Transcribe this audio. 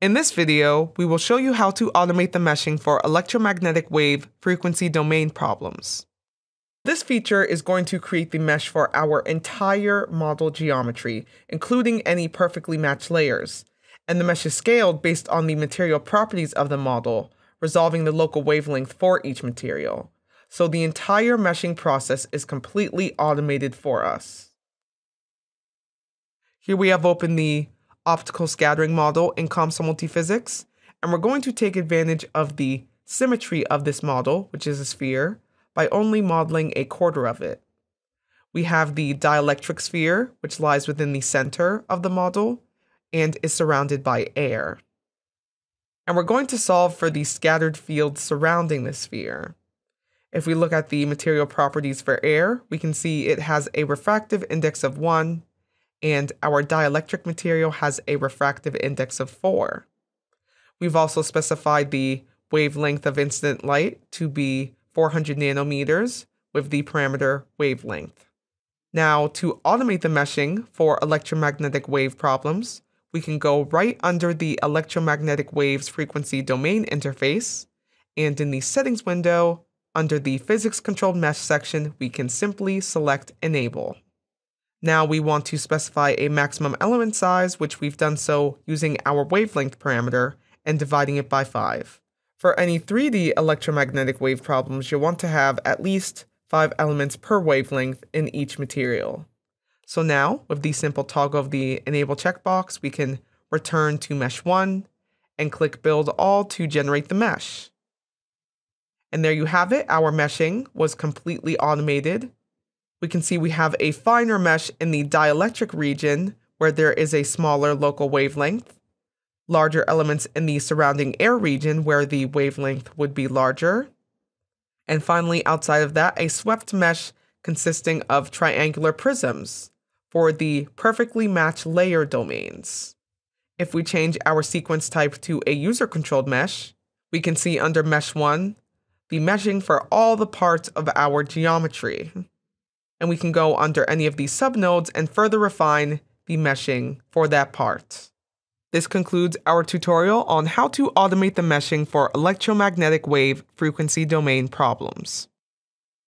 In this video, we will show you how to automate the meshing for electromagnetic wave frequency domain problems. This feature is going to create the mesh for our entire model geometry, including any perfectly matched layers. And the mesh is scaled based on the material properties of the model, resolving the local wavelength for each material. So the entire meshing process is completely automated for us. Here we have open the optical scattering model in COMSOL Multiphysics, and we're going to take advantage of the symmetry of this model, which is a sphere, by only modeling a quarter of it. We have the dielectric sphere, which lies within the center of the model and is surrounded by air. And we're going to solve for the scattered field surrounding the sphere. If we look at the material properties for air, we can see it has a refractive index of 1, and our dielectric material has a refractive index of 4. We've also specified the wavelength of incident light to be 400 nanometers with the parameter wavelength. Now, to automate the meshing for electromagnetic wave problems, we can go right under the electromagnetic waves frequency domain interface, and in the settings window, under the physics controlled mesh section, we can simply select enable. Now we want to specify a maximum element size, which we've done so using our wavelength parameter and dividing it by 5. For any 3D electromagnetic wave problems, you'll want to have at least 5 elements per wavelength in each material. So now, with the simple toggle of the Enable checkbox, we can return to Mesh 1 and click Build All to generate the mesh. And there you have it, our meshing was completely automated we can see we have a finer mesh in the dielectric region where there is a smaller local wavelength, larger elements in the surrounding air region where the wavelength would be larger, and finally outside of that, a swept mesh consisting of triangular prisms for the perfectly matched layer domains. If we change our sequence type to a user-controlled mesh, we can see under Mesh 1 the meshing for all the parts of our geometry and we can go under any of these subnodes and further refine the meshing for that part. This concludes our tutorial on how to automate the meshing for electromagnetic wave frequency domain problems.